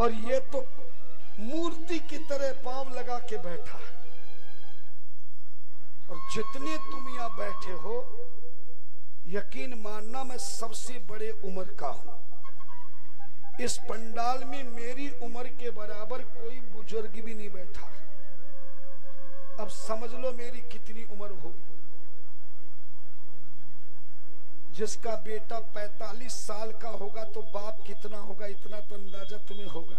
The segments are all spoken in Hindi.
और ये तो मूर्ति की तरह पाँव लगा के बैठा है। और जितने तुम यहाँ बैठे हो, यकीन मानना मैं सबसे बड़े उम्र का हूँ। इस पंडाल में मेरी उम्र के बराबर कोई बुज़ुर्ग भी नहीं बैठा। अब समझ लो मेरी कितनी उम्र होगी जिसका बेटा 45 साल का होगा तो बाप कितना होगा? इतना तो अंदाज़ा तुम्हें होगा।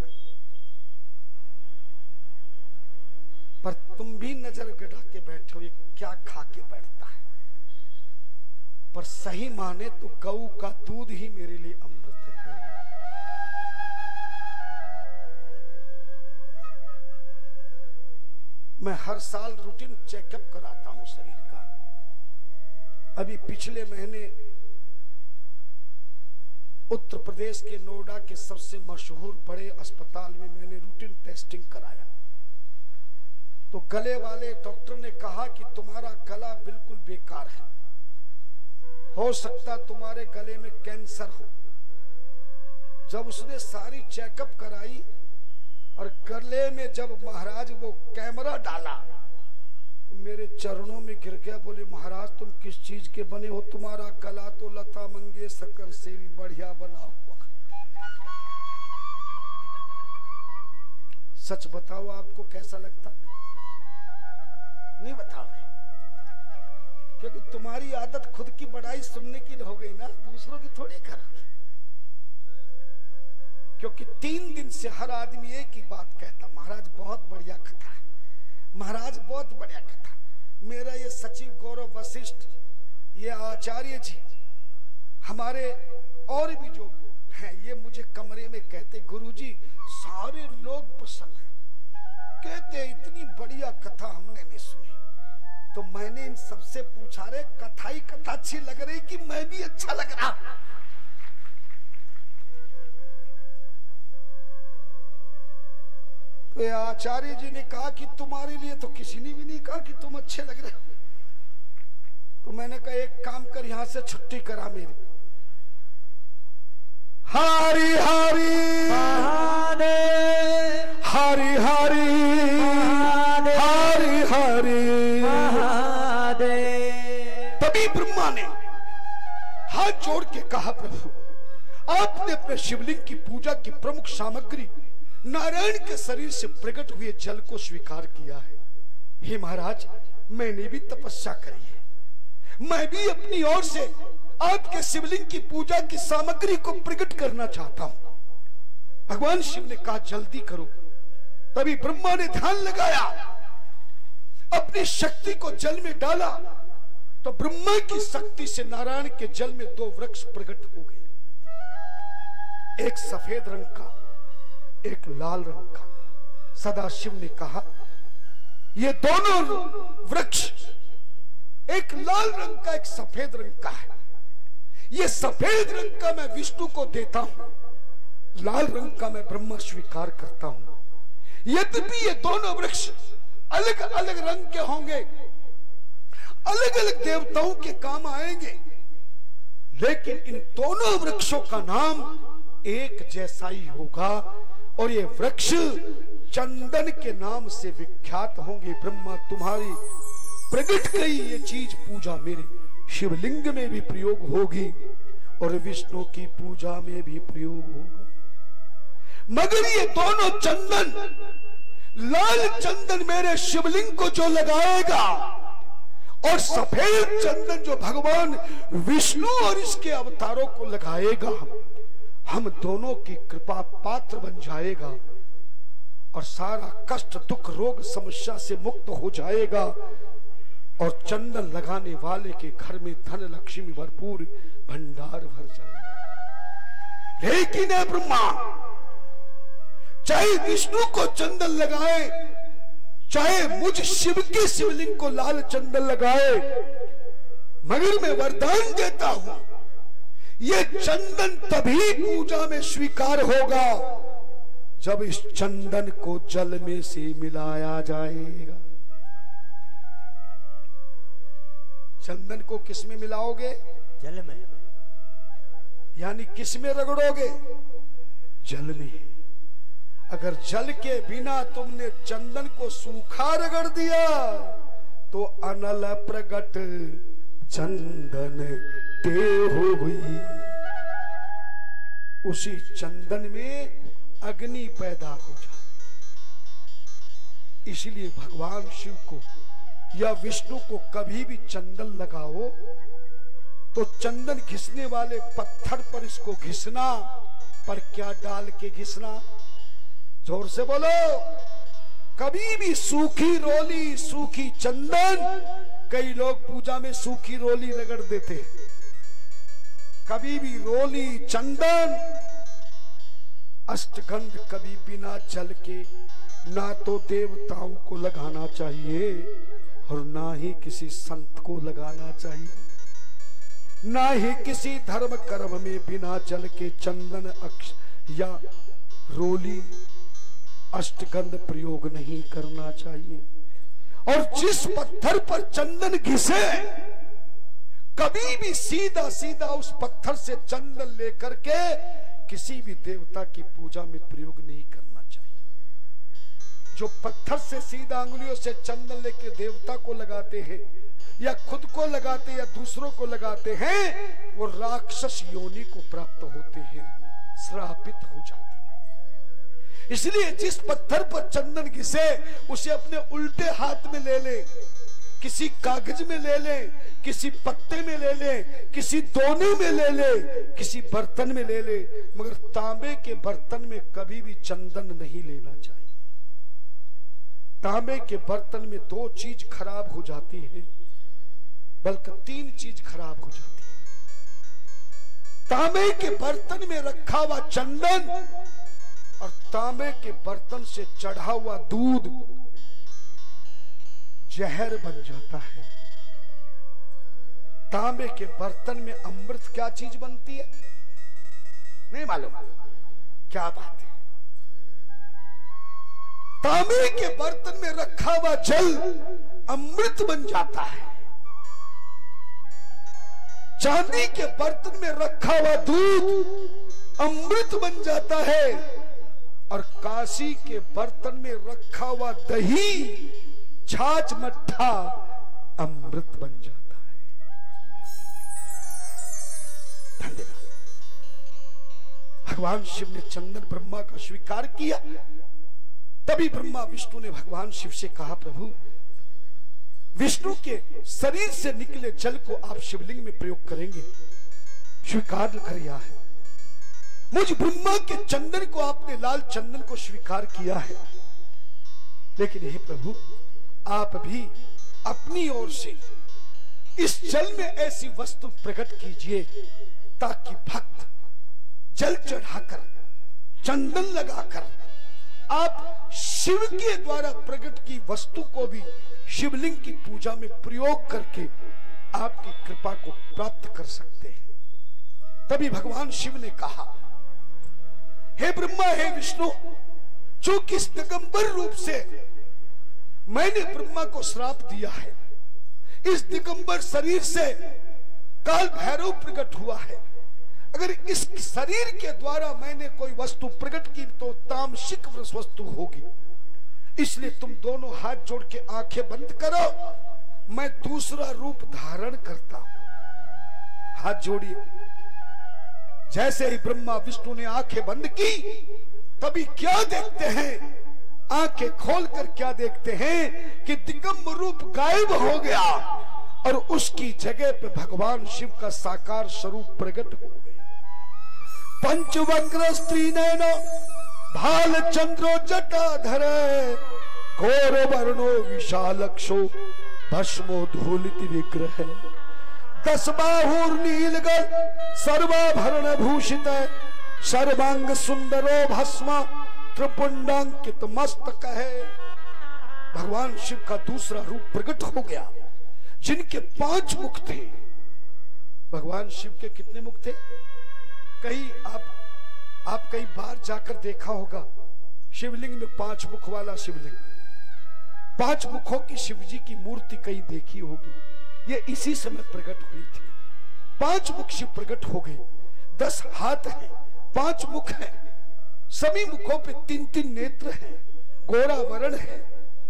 पर तुम भी नज़र गढ़ा के बैठे हो, ये क्या खा के बैठता है? पर सही माने तो गऊ का दूध ही मेरे लिए अमृत है। मैं हर साल रूटीन चेकअप कराता हूँ शरीर का। अभी पिछले महीने उत्तर प्रदेश के नोएडा के सबसे मशहूर बड़े अस्पताल में मैंने रूटीन टेस्टिंग कराया। तो गले वाले डॉक्टर ने कहा कि तुम्हारा गला बिल्कुल बेकार है। हो सकता तुम्हारे गले में कैंसर हो। जब उसने सारी चेकअप कराई और गले में जब महाराज वो कैमरा डाला मेरे चरणों में गिर गया, बोले, महाराज, तुम किस चीज़ के बने हो? तुम्हारा गला तो लता मंगेशकर से भी बढ़िया बना हुआ। सच बताओ, आपको कैसा लगता? नहीं बताओगे क्योंकि तुम्हारी आदत खुद की बड़ाई सुनने की हो गई ना, दूसरों की थोड़ी करोगे क्योंकि तीन दिन से हर आदमी एक ही बात कहता, महाराज, बहुत बढ़िया कथा है। महाराज, बहुत बढ़िया कथा। मेरा ये सचिव गौरव वशिष्ठ, ये आचार्य जी, हमारे और भी जो हैं, ये मुझे कमरे में कहते, गुरुजी, सारे लोग प्रसन्न हैं। कहते, इतनी बढ़िया कथा हमने नहीं सुनी। तो मैंने इन सबसे पूछा रे कथा ही कथा अच्छी लग रही कि मैं भी अच्छा लग रहा आचार्य जी ने कहा कि तुम्हारे लिए तो किसी ने भी नहीं कहा कि तुम अच्छे लग रहे हो। तो मैंने कहा एक काम कर यहाँ से छुट्टी करा मेरी। हारी हरी। हरी हरी। हरी हारी। तभी ब्रह्मा ने हाथ जोड़ के कहा प्रभु आपने अपने शिवलिंग की पूजा की प्रमुख सामग्री नारायण के शरीर से प्रकट हुए जल को स्वीकार किया है। हे महाराज, मैंने भी तपस्या करी है। मैं भी अपनी ओर से आपके शिवलिंग की पूजा की सामग्री को प्रकट करना चाहता हूँ। भगवान शिव ने कहा, जल्दी करो। तभी ब्रह्मा ने ध्यान लगाया, अपनी शक्ति को जल में डाला तो ब्रह्मा की शक्ति से नारायण के जल में दो वृक्ष प्रकट हो गए। एक सफ़ेद रंग का एक लाल रंग का। सदा शिव ने कहा, ये दोनों वृक्ष एक लाल रंग का, एक सफ़ेद रंग का है। ये सफ़ेद रंग का मैं विष्णु को देता हूँ, लाल रंग का मैं ब्रह्मा स्वीकार करता हूँ। यद्यपि ये दोनों वृक्ष अलग अलग रंग के होंगे अलग अलग देवताओं के काम आएँगे, लेकिन इन दोनों वृक्षों का नाम एक जैसा ही होगा और ये वृक्ष चंदन के नाम से विख्यात होंगे। ब्रह्मा, तुम्हारी प्रकट गई ये चीज़ पूजा मेरे शिवलिंग में भी प्रयोग होगी और विष्णु की पूजा में भी प्रयोग होगा। मगर ये दोनों चंदन, लाल चंदन मेरे शिवलिंग को जो लगाएगा और सफ़ेद चंदन जो भगवान विष्णु और इसके अवतारों को लगाएगा हम दोनों की कृपा पात्र बन जाएगा और सारा कष्ट, दुख, रोग, समस्या से मुक्त हो जाएगा और चंदन लगाने वाले के घर में धन लक्ष्मी भरपूर भंडार भर जाएगा। लेकिन है ब्रह्मा, चाहे विष्णु को चंदन लगाए, चाहे मुझ शिव के शिवलिंग को लाल चंदन लगाए, मगर मैं वरदान देता हूँ ये चंदन तभी पूजा में स्वीकार होगा जब इस चंदन को जल में से मिलाया जाएगा। चंदन को किसमें मिलाओगे? जल में। यानी किसमें रगड़ोगे? जल में। अगर जल के बिना तुमने चंदन को सूखा रगड़ दिया तो अनल प्रगट चंदन ते हुई। उसी चंदन में अग्नि पैदा हो जाए। इसलिए भगवान शिव को या विष्णु को कभी भी चंदन लगाओ तो चंदन घिसने वाले पत्थर पर इसको घिसना, पर क्या डाल के घिसना? ज़ोर से बोलो, कभी भी सूखी रोली, सूखी चंदन, कई लोग पूजा में सूखी रोली रगड़ देते कभी भी रोली चंदन, अष्टगंध कभी बिना चल के ना तो देवताओं को लगाना चाहिए और ना ही किसी संत को लगाना चाहिए। ना ही किसी धर्म कर्म में बिना चल के चंदन, अक्ष या रोली, अष्टगंध प्रयोग नहीं करना चाहिए। और जिस पत्थर पर चंदन घिसे कभी भी सीधा सीधा उस पत्थर से चंदन लेकर के किसी भी देवता की पूजा में प्रयोग नहीं करना चाहिए। जो पत्थर से सीधा अंगुलियों से चंदन लेके देवता को लगाते हैं, या खुद को लगाते या दूसरों को लगाते हैं, वो राक्षस योनि को प्राप्त होते हैं, श्रापित हो जाते हैं। इसलिए जिस पत्थर पर चंदन घिसे, उसे अपने उल्टे हाथ में ले ले। किसी कागज़ में ले ले, किसी पत्ते में ले ले, किसी दोने में ले ले, किसी बर्तन में ले ले, मगर तांबे के बर्तन में कभी भी चंदन नहीं लेना चाहिए। तांबे के बर्तन में दो चीज़ खराब हो जाती है, बल्कि तीन चीज़ खराब हो जाती है। तांबे के बर्तन में रखा हुआ चंदन और तांबे के बर्तन से चढ़ा हुआ दूध जहर बन जाता है। तांबे के बर्तन में अमृत क्या चीज़ बनती है? नहीं मालूम। क्या बात है? तांबे के बर्तन में रखा हुआ जल अमृत बन जाता है। चांदी के बर्तन में रखा हुआ दूध अमृत बन जाता है। और काशी के बर्तन में रखा हुआ दही छाछ मट्ठा अमृत बन जाता है। धन्यवाद। भगवान शिव ने चंदन ब्रह्मा का स्वीकार किया। तभी ब्रह्मा विष्णु ने भगवान शिव से कहा, प्रभु, विष्णु के शरीर से निकले जल को आप शिवलिंग में प्रयोग करेंगे। स्वीकार किया है। मुझ ब्रह्मा के चंदन को आपने लाल चंदन को स्वीकार किया है। लेकिन हे प्रभु आप भी अपनी ओर से इस जल में ऐसी वस्तु प्रकट कीजिए, ताकि भक्त जल चढ़ाकर, चंदन लगाकर, आप शिव के द्वारा प्रकट की वस्तु को भी शिवलिंग की पूजा में प्रयोग करके आपकी कृपा को प्राप्त कर सकते हैं। तभी भगवान शिव ने कहा, हे ब्रह्मा, हे विष्णु, जो किस दिगंबर रूप से मैंने ब्रह्मा को श्राप दिया है। इस दिगंबर शरीर से काल भैरव प्रकट हुआ है। अगर इस शरीर के द्वारा मैंने कोई वस्तु प्रकट की तो तामसिक वस्तु होगी। इसलिए तुम दोनों हाथ जोड़ के आँखें बंद करो। मैं दूसरा रूप धारण करता हूँ। हाथ जोड़िए। जैसे ही ब्रह्मा विष्णु ने आँखें बंद की, तभी क्या देखते हैं? आँखें खोलकर क्या देखते हैं कि दिगंब रूप गायब हो गया और उसकी जगह पे भगवान शिव का साकार स्वरूप प्रकट हो गया। पंचवक्र स्त्री नैनो भाल चंद्रो जटाधर घोर वर्णो विशालक्षो, भस्मो धूलित विग्रह। दस बाहूर नीलगढ़ सर्वाभरण भूषित सर्वांग सुंदरो भस्म त्रिपुंडांकित मस्तक है। भगवान शिव का दूसरा रूप प्रकट हो गया। जिनके पाँच मुख थे। भगवान शिव के कितने मुख थे? कहीं आप आप कई बार जाकर देखा होगा, शिवलिंग में पाँच मुख वाला शिवलिंग। पाँच मुखों की शिवजी की मूर्ति कहीं देखी होगी। ये इसी समय प्रकट हुई थी। पाँच मुख शिव प्रकट हो गए। दस हाथ है, पाँच मुख है। सभी मुखों पे तीन तीन नेत्र हैं, गोरा वरण है।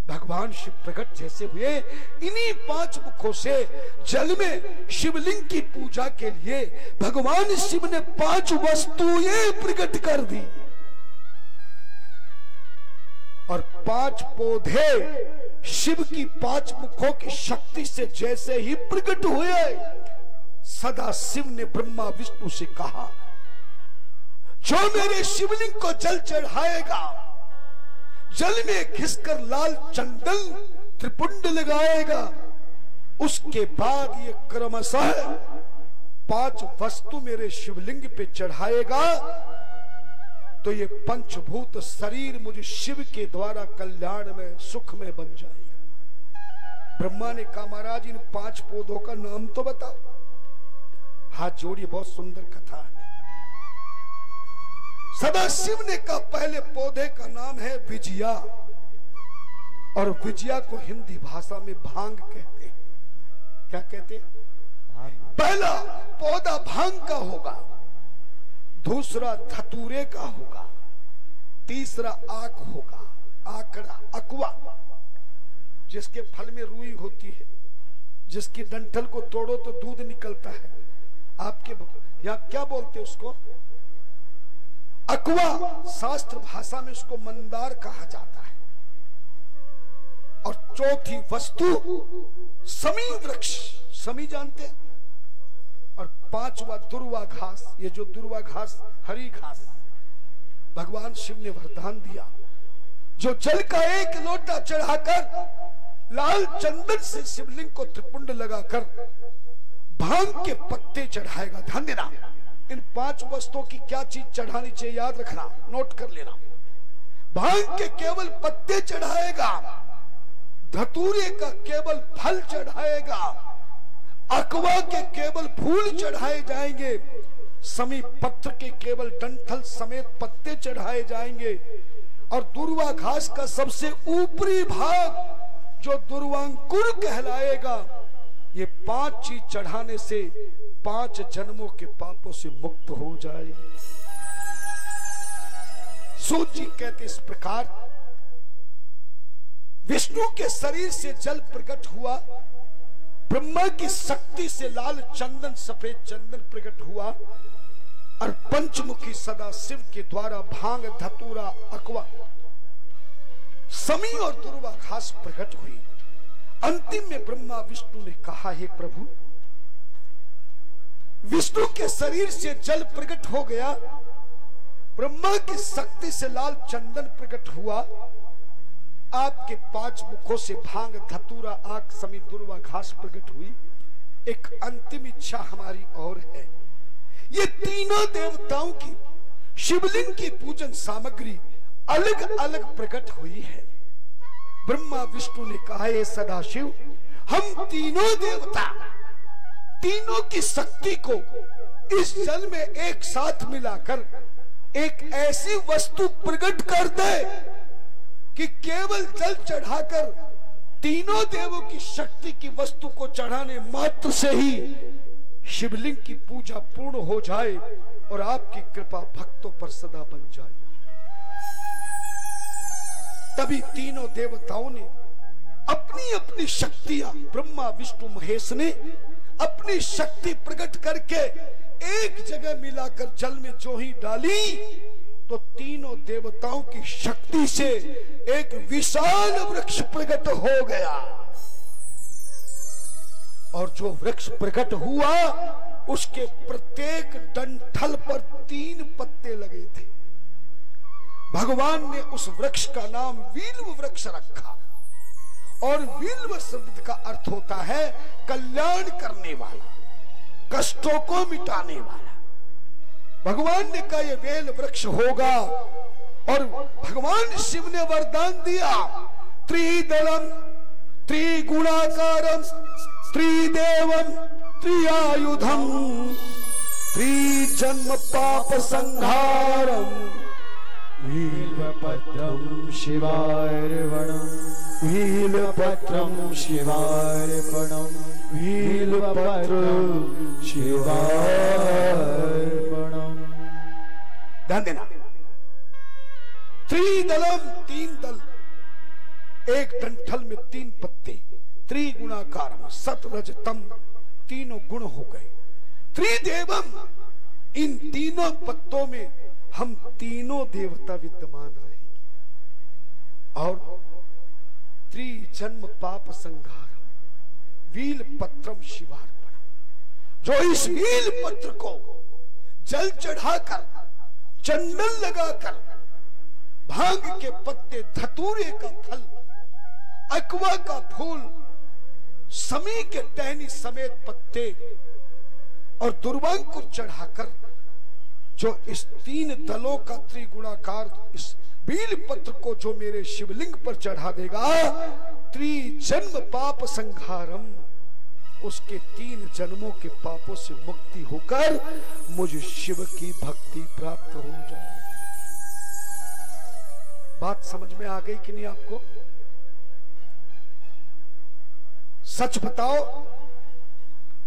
भगवान शिव प्रकट जैसे हुए, इन्हीं पाँच मुखों से जल में शिवलिंग की पूजा के लिए भगवान शिव ने पाँच वस्तुएँ प्रकट कर दी। और पाँच पौधे शिव की पाँच मुखों की शक्ति से जैसे ही प्रकट हुए, सदा शिव ने ब्रह्मा विष्णु से कहा जो मेरे शिवलिंग को जल चढ़ाएगा, जल में घिसकर लाल चंदन त्रिपुंड लगाएगा, उसके बाद ये क्रमशः पाँच वस्तु मेरे शिवलिंग पे चढ़ाएगा। तो ये पंचभूत शरीर मुझे शिव के द्वारा कल्याण में, सुख में बन जाएगा। ब्रह्मा ने कहा, महाराज, इन पाँच पौधों का नाम तो बताओ। हाथ जोड़िए, बहुत सुंदर कथा है। सदा शिव ने कहा, पहले पौधे का नाम है विजया। और विजया को हिंदी भाषा में भाँग कहते हैं। क्या कहते हैं? पहला पौधा भाँग का होगा, दूसरा धतूरे का होगा, तीसरा आक होगा, आकड़ा, अकवा, जिसके फल में रुई होती है, जिसकी डंठल को तोड़ो तो दूध निकलता है। आपके यहाँ क्या बोलते उसको? अकवा शास्त्र भाषा में उसको मंदार कहा जाता है। और चौथी वस्तु समी वृक्ष। समी जानते हैं? और पांचवा दुर्वा घास। ये जो दुर्वा घास, हरी घास, भगवान शिव ने वरदान दिया। जो जल का एक लोटा चढ़ाकर लाल चंदन से शिवलिंग को त्रिपुंड लगाकर भाँग के पत्ते चढ़ाएगा। ध्यान देना इन पाँच वस्तुओं की क्या चीज़ चढ़ानी चाहिए याद रखना नोट कर लेना। भाँग के केवल पत्ते चढ़ाएगा, धतूरे का केवल फल चढ़ाएगा, अकवा के केवल फूल चढ़ाए जाएँगे समी पत्र के केवल डंठल समेत पत्ते चढ़ाए जाएँगे, और दुर्वा घास का सबसे ऊपरी भाग जो दुर्वांकुर कहलाएगा ये पाँच चीज़ चढ़ाने से पाँच जन्मों के पापों से मुक्त हो जाए। सोची कहते इस प्रकार, विष्णु के शरीर से जल प्रकट हुआ, ब्रह्मा की शक्ति से लाल चंदन, सफ़ेद चंदन प्रकट हुआ, और पंचमुखी सदा शिव के द्वारा भाँग, धतूरा, अकवा, समी और दुर्वा घास प्रकट हुई। अंतिम में ब्रह्मा विष्णु ने कहा, हे प्रभु, विष्णु के शरीर से जल प्रकट हो गया। ब्रह्मा की शक्ति से लाल चंदन प्रकट हुआ। आपके पाँच मुखों से भाँग, धतूरा, आग समी दुर्वा घास प्रकट हुई। एक अंतिम इच्छा हमारी और है। ये तीनों देवताओं की शिवलिंग की पूजन सामग्री अलग अलग प्रकट हुई है। ब्रह्मा विष्णु ने कहा ये सदाशिव, हम तीनों देवता, तीनों की शक्ति को इस जल में एक साथ मिलाकर एक ऐसी वस्तु प्रकट कर दे कि केवल जल चढ़ाकर तीनों देवों की शक्ति की वस्तु को चढ़ाने मात्र से ही शिवलिंग की पूजा पूर्ण हो जाए और आपकी कृपा भक्तों पर सदा बन जाए। तभी तीनों देवताओं ने अपनी अपनी शक्तियाँ, ब्रह्मा, विष्णु, महेश ने अपनी शक्ति प्रकट करके एक जगह मिलाकर जल में जो ही डाली तो तीनों देवताओं की शक्ति से एक विशाल वृक्ष प्रकट हो गया। और जो वृक्ष प्रकट हुआ, उसके प्रत्येक डंठल पर तीन पत्ते लगे। भगवान ने उस वृक्ष का नाम वील्व वृक्ष रखा। और विल्व शब्द का अर्थ होता है कल्याण करने वाला, कष्टों को मिटाने वाला। भगवान ने कहा, यह वेल वृक्ष होगा। और भगवान शिव ने वरदान दिया, त्रिदलम, त्रिगुणाकारम, त्रिदेवम त्रियायुधम त्रिजन्म पाप संहारम। वीलपत्रं शिवार्पणम् वीलपत्रं शिवार्पणं। वीलपत्र शिवार्पणम् ध्यान देना। त्रिदलम तीन दल। एक डंठल में तीन पत्ते। त्रिगुणाकार सतरज तम, तीनों गुण हो गए। त्रिदेवम, इन तीनों पत्तों में हम तीनों देवता विद्यमान रहेंगे। और त्रिजन्म पाप संघारम वील पत्रम शिवार्पण जो इस वील पत्र को जल चढ़ाकर, चंदन लगाकर, भाँग के पत्ते धतूरे का फल, अकवा का फूल, समी के टहनी समेत पत्ते और दुर्वांकुर चढ़ाकर जो इस तीन दलों का त्रिगुणाकार, इस बील पत्र को जो मेरे शिवलिंग पर चढ़ा देगा, त्रिजन्म पाप संघारम उसके तीन जन्मों के पापों से मुक्ति होकर मुझे शिव की भक्ति प्राप्त हो जाए। बात समझ में आ गई कि नहीं आपको? सच बताओ,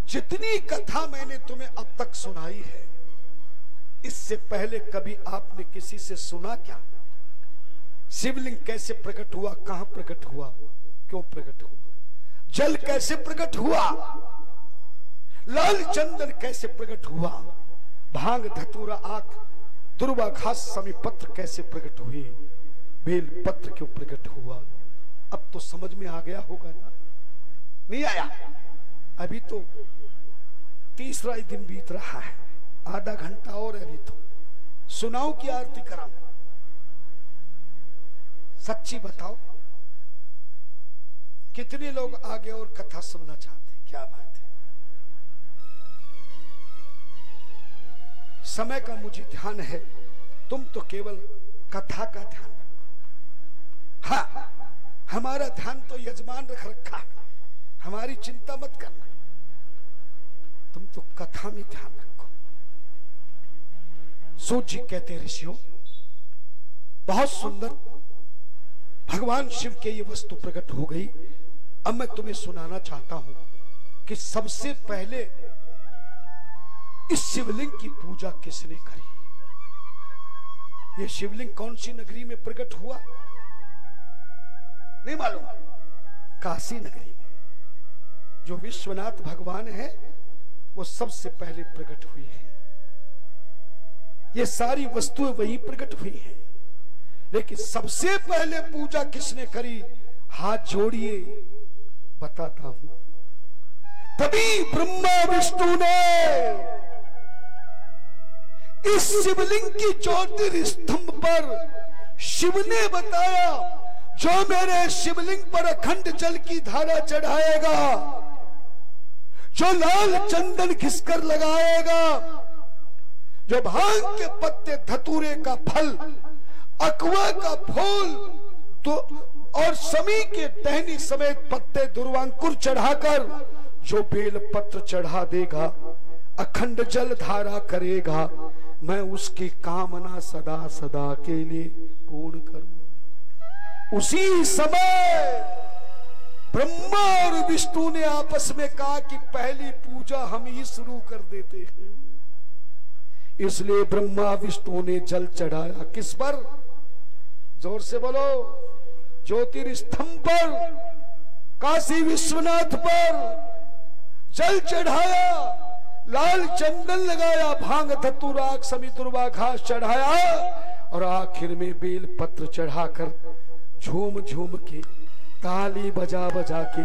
जितनी कथा मैंने तुम्हें अब तक सुनाई है इससे पहले कभी आपने किसी से सुना क्या? शिवलिंग कैसे प्रकट हुआ? कहाँ प्रकट हुआ? क्यों प्रकट हुआ? जल कैसे प्रकट हुआ? लाल चंदन कैसे प्रकट हुआ? भाँग, धतूरा, आख, दुर्वा घास समी पत्र कैसे प्रकट हुए? बेल पत्र क्यों प्रकट हुआ? अब तो समझ में आ गया होगा ना? नहीं आया? अभी तो तीसरा दिन बीत रहा है। आधा घंटा और अभी तो। सुनाओ की आरती कराओ सच्ची बताओ, कितने लोग आगे और कथा सुनना चाहते क्या बात है? समय का मुझे ध्यान है, तुम तो केवल कथा का ध्यान रखो। हा, हमारा ध्यान तो यजमान रख रखा हमारी चिंता मत करना। तुम तो कथा में ध्यान रखो। सूत जी कहते ऋषियों, बहुत सुंदर। भगवान शिव के ये वस्तु प्रकट हो गई। अब मैं तुम्हें सुनाना चाहता हूँ कि सबसे पहले इस शिवलिंग की पूजा किसने करी? ये शिवलिंग कौन सी नगरी में प्रकट हुआ? नहीं मालूम। काशी नगरी में। जो विश्वनाथ भगवान है, वो सबसे पहले प्रकट हुई है। ये सारी वस्तुएँ वही प्रकट हुई हैं। लेकिन सबसे पहले पूजा किसने करी? हाथ जोड़िए, बताता हूँ। तभी ब्रह्मा विष्णु ने इस शिवलिंग की ज्योतिर स्तंभ पर शिव ने बताया, जो मेरे शिवलिंग पर अखंड जल की धारा चढ़ाएगा, जो लाल चंदन घिसकर लगाएगा जो भाँग के पत्ते धतूरे का फल, अकवा का फूल तो और समी के टहनी समेत पत्ते दुर्वांकुर चढ़ाकर, जो बेल पत्र चढ़ा देगा, अखंड जल धारा करेगा, मैं उसकी कामना सदा सदा के लिए पूर्ण करूँ। उसी समय ब्रह्मा और विष्णु ने आपस में कहा कि पहली पूजा हम ही शुरू कर देते हैं। इसलिए ब्रह्मा विष्णु ने जल चढ़ाया। किस पर? ज़ोर से बोलो। ज्योतिर्स्तंभ पर, काशी विश्वनाथ पर जल चढ़ाया, लाल चंदन लगाया, भाँग धतुराग समितुर्वा घास चढ़ाया और आखिर में बेल पत्र चढ़ाकर झूम झूम के, ताली बजा बजा के,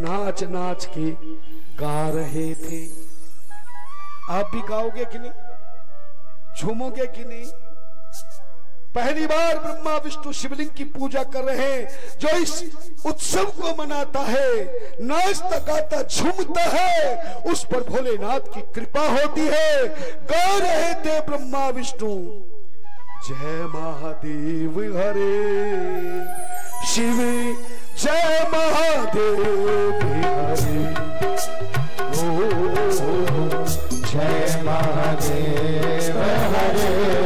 नाच नाच के गा रहे थे। आप भी गाओगे कि नहीं? झूमोगे कि नहीं? पहली बार ब्रह्मा विष्णु शिवलिंग की पूजा कर रहे हैं, जो इस उत्सव को मनाता है, नाचता, गाता, झूमता है, उस पर भोलेनाथ की कृपा होती है। गा रहे थे ब्रह्मा विष्णु। जय महादेव हरे, शिव, जय महादेव हरे। ओ जय महादेव हरे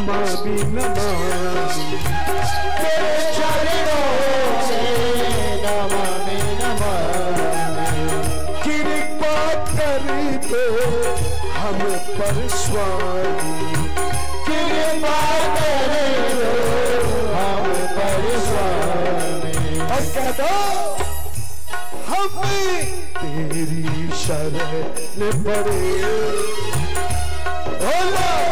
क्षमा बिन तेरे चरणों से नमा। में कृपा कर दो हम पर स्वामी कृपा कर दो हम पर स्वामी और कह दो हम तेरी शरण पड़े। बोलो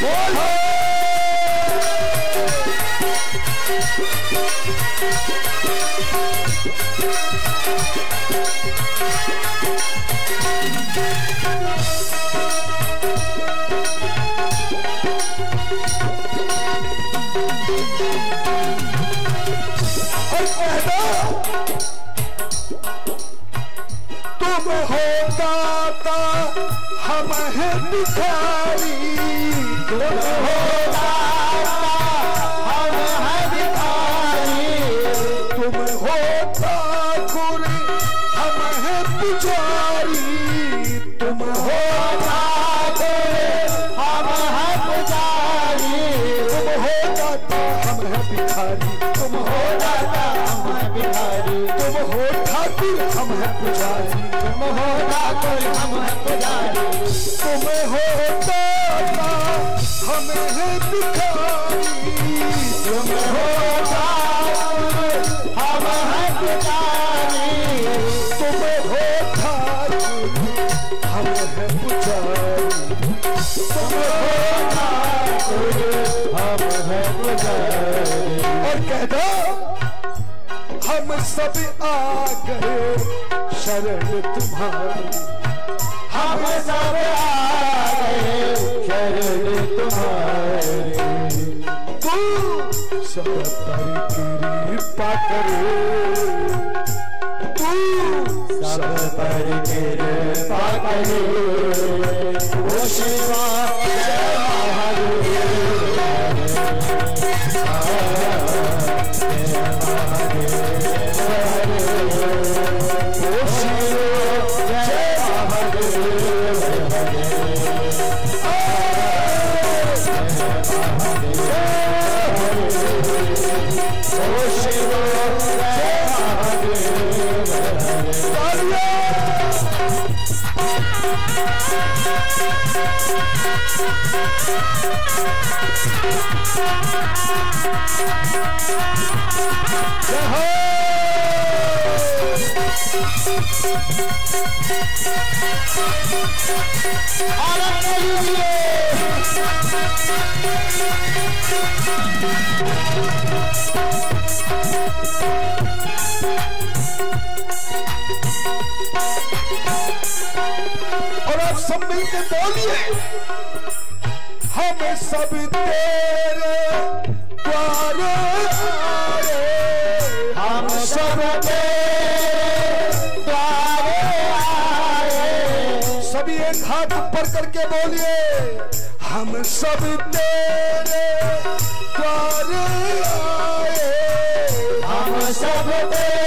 One. सब आ गए, शरण तुम्हारी। हम सब आए शरण तुम्हारी। तू सब पर कृपा तू सब पर कृपा और आप सब मिलकर बोलिए। हम सब तेरे द्वारे हम सब तेरे द्वारे सभी एक हाथ ऊपर करके बोलिए, हम सब तेरे द्वारे आए। हम सब तेरे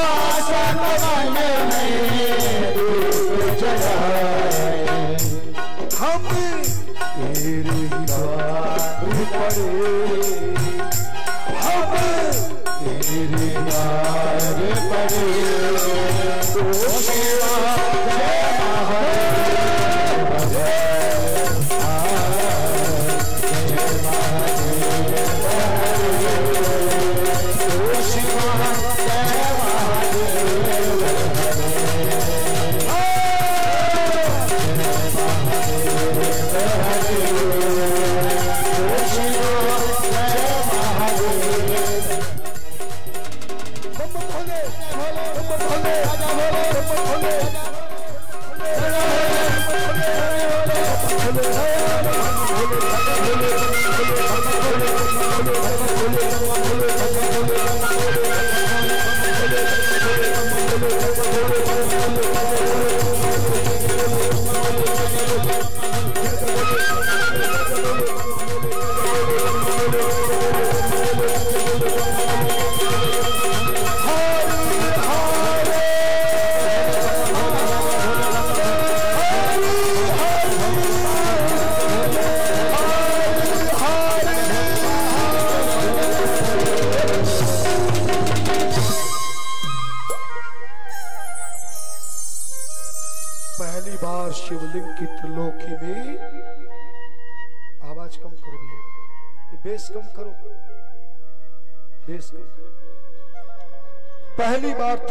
आशा में दीप जलाए मन हम तेरे ही द्वार पड़े पड़े ओ शिवा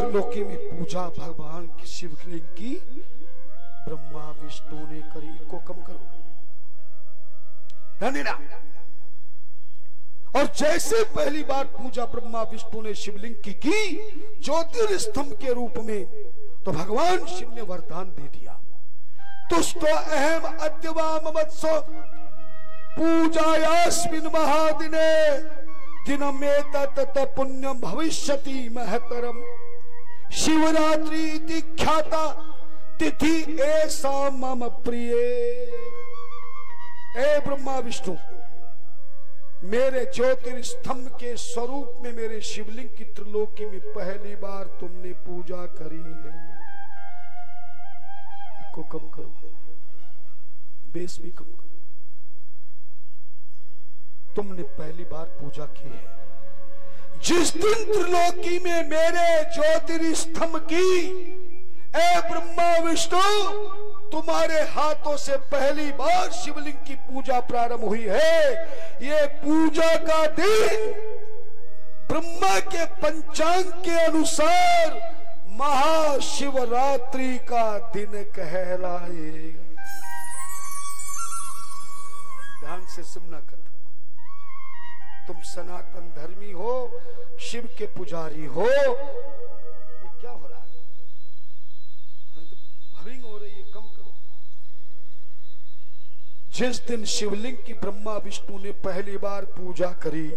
त्रिलोकी में पूजा भगवान की शिवलिंग की ब्रह्मा विष्णु ने करी को कम करो। ध्यान और जैसे पहली बार पूजा ब्रह्मा विष्णु ने शिवलिंग की की ज्योतिर्स्तंभ के रूप में तो भगवान शिव ने वरदान दे दिया। तुष्टो अहम अद्यवाम वत्सो पूजायास्मिन महादिने दिनमे तत पुण्यम भविष्यति महतरम शिवरात्रि इति ख्याता तिथि ऐसा मम प्रिय। ए ब्रह्मा विष्णु, मेरे ज्योतिर्स्तंभ के स्वरूप में मेरे शिवलिंग की त्रिलोकी में पहली बार तुमने पूजा करी है। को कम करो। बेस भी कम करो। तुमने पहली बार पूजा की है। जिस दिन त्रिलोकी में मेरे ज्योतिर्स्तंभ की, ए ब्रह्मा विष्णु, तुम्हारे हाथों से पहली बार शिवलिंग की पूजा प्रारंभ हुई है। ये पूजा का दिन ब्रह्मा के पंचांग के अनुसार महाशिवरात्रि का दिन कहलाएगा। ध्यान से सुनना कथा तुम सनातन धर्मी हो शिव के पुजारी हो। ये क्या हो रहा है? हाँ, तो हरिंग हो रही है कम करो। जिस दिन शिवलिंग की ब्रह्मा विष्णु ने पहली बार पूजा करी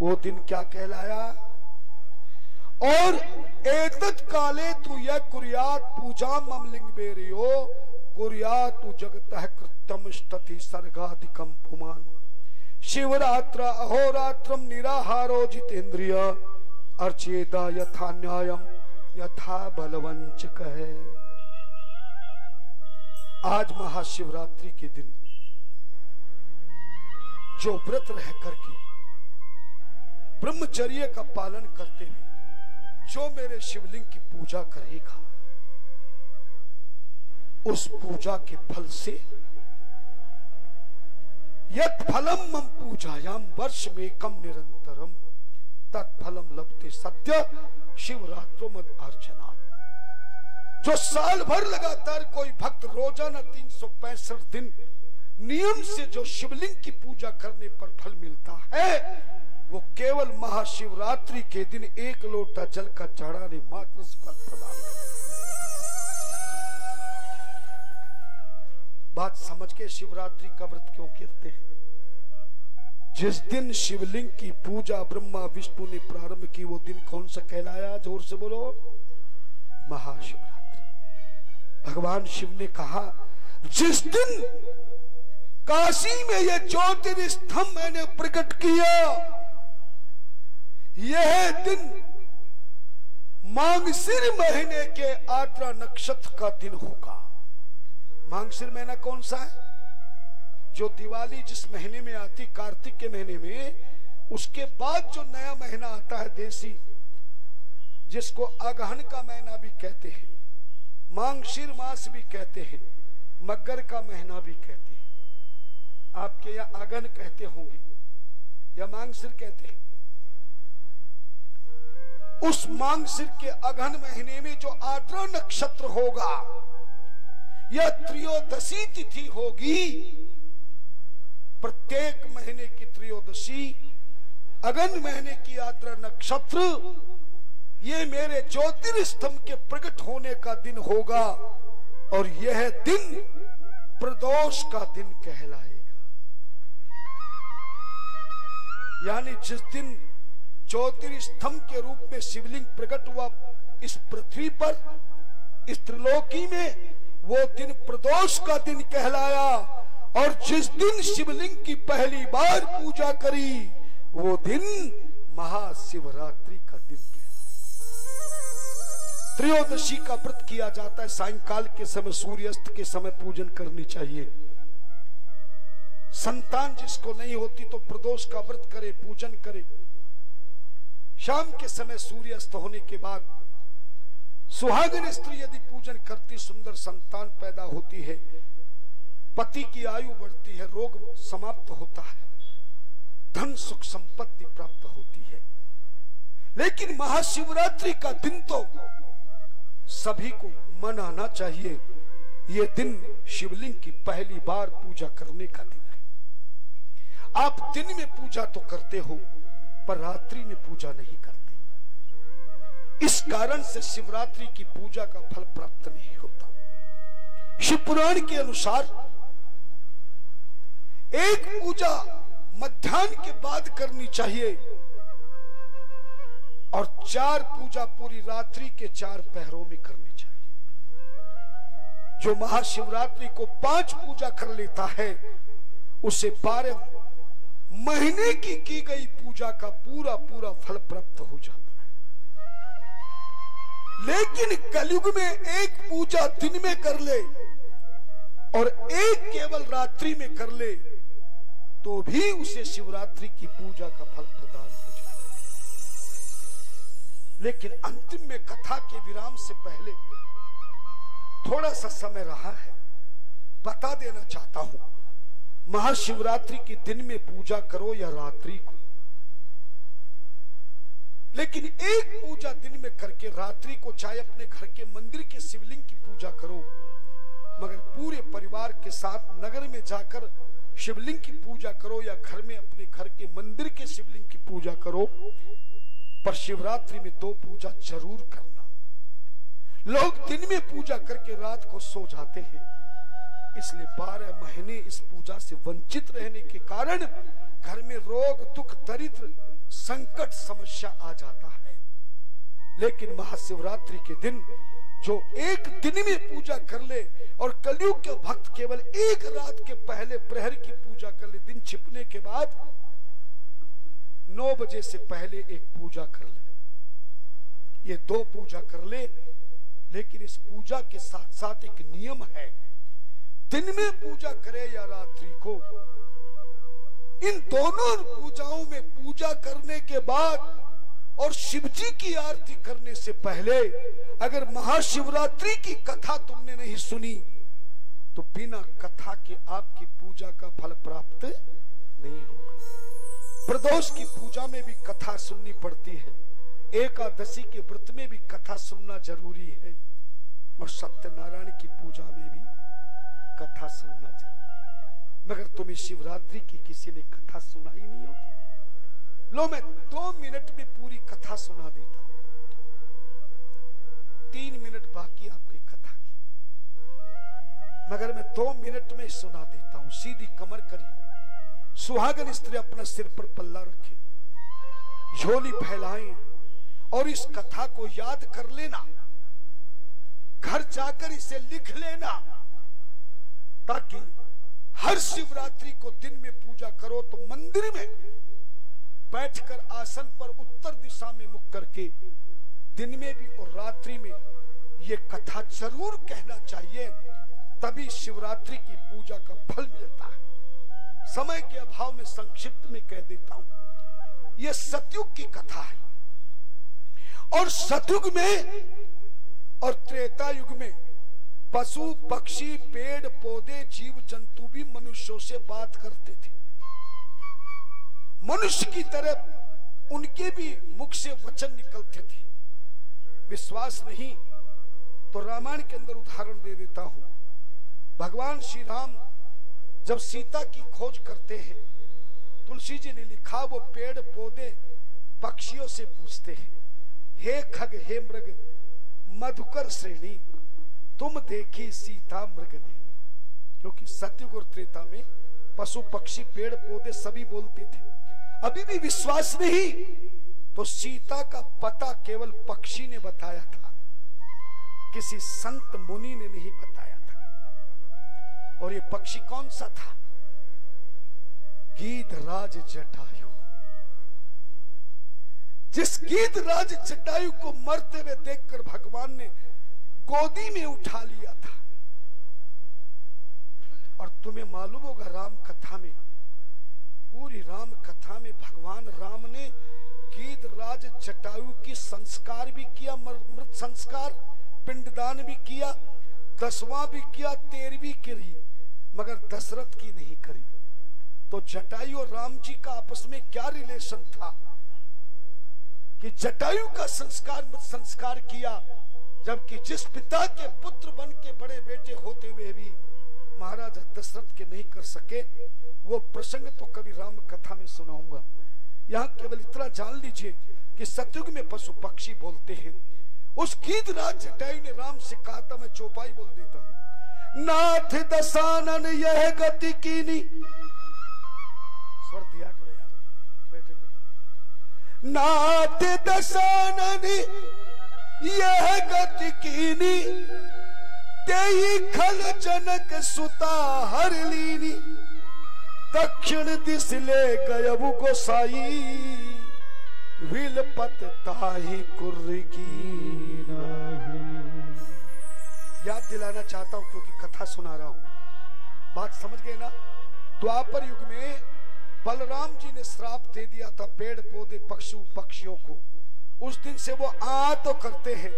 वो दिन क्या कहलाया? और एतत् काले तु यह कुरियात पूजा ममलिंग बेरियो कुरियात तु जगत कृतम स्तति सर्गाधिकम पुमान। शिवरात्र अहोरात्रम निराहारो जितेंद्रिय अर्चेदा यथा न्यायम यथा बलवंच कहे। आज महाशिवरात्रि के दिन, जो व्रत रह करके, ब्रह्मचर्य का पालन करते हुए, जो मेरे शिवलिंग की पूजा करेगा, उस पूजा के फल से फलम मम पूजायाम वर्ष में कम निरंतरम तत्फलम लभते सत्य शिवरात्रो मद अर्चना। जो साल भर लगातार कोई भक्त रोज़ाना तीन सौ पैंसठ दिन नियम से जो शिवलिंग की पूजा करने पर फल मिलता है, वो केवल महाशिवरात्रि के दिन एक लोटा जल का चढ़ाने मात्र प्रदान बात समझ के शिवरात्रि का व्रत क्यों करते हैं? जिस दिन शिवलिंग की पूजा ब्रह्मा विष्णु ने प्रारंभ की, वो दिन कौन सा कहलाया? ज़ोर से बोलो। महाशिवरात्रि। भगवान शिव ने कहा, जिस दिन काशी में यह ज्योतिर्स्तंभ मैंने प्रकट किया, यह दिन मांगसिर महीने के आद्रा नक्षत्र का दिन होगा। मांगसिर महीना कौन सा है? जो दिवाली जिस महीने में आती, कार्तिक के महीने में, उसके बाद जो नया महीना आता है देसी, जिसको अगहन का महीना भी कहते हैं मांगशिर मास भी कहते हैं, मगर का महीना भी कहते हैं। आपके यहाँ अगन कहते होंगे, या मांगसिर कहते हैं? उस मांगसिर के अगहन महीने में जो आद्रा नक्षत्र होगा यह त्रयोदशी तिथि होगी, प्रत्येक महीने की त्रयोदशी, अगन महीने की यात्रा नक्षत्र, ये मेरे ज्योतिर्स्तंभ के प्रकट होने का दिन होगा और यह दिन प्रदोष का दिन कहलाएगा। यानी जिस दिन ज्योतिर्स्तंभ के रूप में शिवलिंग प्रकट हुआ, इस पृथ्वी पर, इस त्रिलोकी में वो दिन प्रदोष का दिन कहलाया और जिस दिन शिवलिंग की पहली बार पूजा करी, वो दिन महाशिवरात्रि का दिन कहलाया। त्रयोदशी का व्रत किया जाता है, सायंकाल के समय, सूर्यास्त के समय पूजन करनी चाहिए। संतान जिसको नहीं होती तो प्रदोष का व्रत करे, पूजन करे। शाम के समय सूर्यास्त होने के बाद सुहागन स्त्री यदि पूजन करती सुंदर संतान पैदा होती है, पति की आयु बढ़ती है, रोग समाप्त होता है, धन सुख संपत्ति प्राप्त होती है। लेकिन महाशिवरात्रि का दिन तो सभी को मनाना चाहिए। यह दिन शिवलिंग की पहली बार पूजा करने का दिन है। आप दिन में पूजा तो करते हो, पर रात्रि में पूजा नहीं करते। इस कारण से शिवरात्रि की पूजा का फल प्राप्त नहीं होता। शिव पुराण के अनुसार एक पूजा मध्यान्ह के बाद करनी चाहिए और चार पूजा पूरी रात्रि के चार पहरों में करनी चाहिए। जो महाशिवरात्रि को पाँच पूजा कर लेता है, उसे बारह महीने की की गई पूजा का पूरा पूरा फल प्राप्त हो जाता लेकिन कलयुग में एक पूजा दिन में कर ले और एक केवल रात्रि में कर ले तो भी उसे शिवरात्रि की पूजा का फल प्रदान हो जाए। लेकिन अंतिम में कथा के विराम से पहले थोड़ा सा समय रहा है। बता देना चाहता हूँ, महाशिवरात्रि के दिन में पूजा करो या रात्रि को। लेकिन एक पूजा दिन में करके, रात्रि को चाहे अपने घर के मंदिर के शिवलिंग की पूजा करो, मगर पूरे परिवार के साथ नगर में जाकर शिवलिंग की पूजा करो या घर में अपने घर के मंदिर के शिवलिंग की पूजा करो, पर शिवरात्रि में दो पूजा ज़रूर करना। लोग दिन में पूजा करके रात को सो जाते हैं, इसलिए बारह महीने इस पूजा से वंचित रहने के कारण घर में रोग, दुख, दरिद्र संकट समस्या आ जाता है। लेकिन महाशिवरात्रि के दिन जो एक दिन में पूजा कर ले और कलयुग के भक्त केवल एक रात के पहले प्रहर की पूजा कर ले, दिन छिपने के बाद नौ बजे से पहले एक पूजा कर ले। ये दो पूजा कर ले, लेकिन इस पूजा के साथ साथ एक नियम है। दिन में पूजा करे या रात्रि को इन दोनों पूजाओं में पूजा करने के बाद और शिव जी की आरती करने से पहले अगर महाशिवरात्रि की कथा तुमने नहीं सुनी तो बिना कथा के आपकी पूजा का फल प्राप्त नहीं होगा। प्रदोष की पूजा में भी कथा सुननी पड़ती है। एकादशी के व्रत में भी कथा सुनना ज़रूरी है। और सत्यनारायण की पूजा में भी कथा सुनना ज़रूरी मगर तुम्हें शिवरात्रि की किसी ने कथा सुनाई नहीं होगी लो, मैं दो मिनट में पूरी कथा सुना देता हूँ। तीन मिनट बाकी आपकी कथा की। मगर मैं दो मिनट में सुना देता हूँ। सीधी कमर करी सुहागन स्त्री अपना सिर पर पल्ला रखे। झोली फैलाएँ और इस कथा को याद कर लेना। घर जाकर इसे लिख लेना ताकि हर शिवरात्रि को दिन में पूजा करो तो मंदिर में बैठकर आसन पर उत्तर दिशा में मुख करके दिन में भी और रात्रि में ये कथा ज़रूर कहना चाहिए, तभी शिवरात्रि की पूजा का फल मिलता है। समय के अभाव में संक्षिप्त में कह देता हूँ यह सतयुग की कथा है। और सतयुग में और त्रेता युग में पशु, पक्षी, पेड़, पौधे, जीव, जंतु भी मनुष्यों से बात करते थे। मनुष्य की तरह उनके भी मुख से वचन निकलते थे। विश्वास नहीं तो रामायण के अंदर उदाहरण दे देता हूँ। भगवान श्री राम जब सीता की खोज करते हैं, तुलसी जी ने लिखा, वो पेड़, पौधे, पक्षियों से पूछते हैं, हे खग, हे मृग, मधुकर श्रेणी तुम देखी सीता मृग ने क्योंकि सत्युग और त्रेता में पशु, पक्षी, पेड़, पौधे सभी बोलते थे। अभी भी विश्वास नहीं तो सीता का पता केवल पक्षी ने बताया था, किसी संत मुनि ने नहीं बताया था। और ये पक्षी कौन सा था? गीत राज जटायु। जिस गीत राज जटायु को मरते हुए देखकर भगवान ने गोदी में उठा लिया था। और तुम्हें मालूम होगा राम कथा में, पूरी राम कथा में भगवान राम ने गीत राज जटायु की संस्कार भी किया मृत संस्कार, पिंडदान भी किया, दसवां भी किया, तेरहवीं करी, मगर दशरथ की नहीं करी। तो जटायु और राम जी का आपस में क्या रिलेशन था? कि जटायु का संस्कार, मृत संस्कार किया जबकि जिस पिता के पुत्र बन के बड़े बेटे होते हुए भी महाराज दशरथ के नहीं कर सके, वो प्रसंग तो कभी राम कथा में सुनाऊँगा। यहाँ केवल इतना जान लीजिए कि सतयुग में पशु पक्षी बोलते हैं। उस गीत राज जटायु ने राम से कहा था, मैं चौपाई बोल देता हूँ। नाथ दसानन यह गति कीनी। स्वर दिया करो यार, बैठे बैठे। नाथ दसानन यह गति कीनी, तेई खल जनक सुता हर लीनी। दक्षिण दिश ले गयबु गोसाई, विलपत ताही कुर्र की याद दिलाना चाहता हूँ, क्योंकि कथा सुना रहा हूँ। बात समझ गए ना? द्वापर युग में बलराम जी ने श्राप दे दिया था पेड़ पौधे पक्षु पक्षियों को। उस दिन से वो आ तो करते हैं,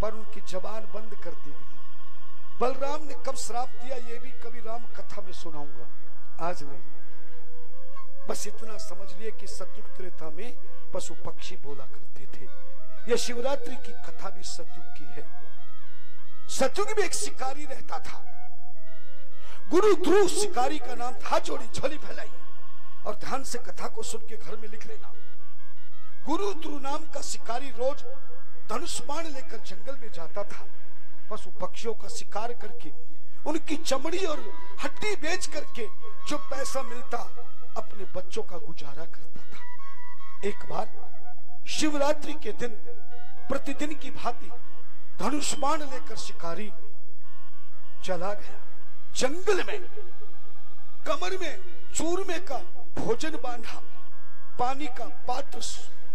पर उनकी जबान बंद कर दी गई। बलराम ने कब श्राप दिया, ये भी कभी राम कथा में सुनाऊँगा। आज नहीं। बस इतना समझ लिए कि सतयुग त्रेता में पशु पक्षी बोला करते थे। यह शिवरात्रि की कथा भी सतयुग की है। सतयुग में एक शिकारी रहता था। गुरु ध्रुव शिकारी का नाम था जोड़ी झोली फैलाई। और ध्यान से कथा को सुन के घर में लिख लेना। गुरु ध्रुव नाम का शिकारी रोज धनुष लेकर जंगल में जाता था। पशु पक्षियों का शिकार करके, उनकी चमड़ी और हड्डी बेच करके जो पैसा मिलता, अपने बच्चों का गुजारा करता था। एक बार शिवरात्रि के दिन प्रतिदिन की भांति धनुष्मान लेकर शिकारी चला गया। जंगल में, कमर में चूरमे का भोजन बांधा, पानी का पात्र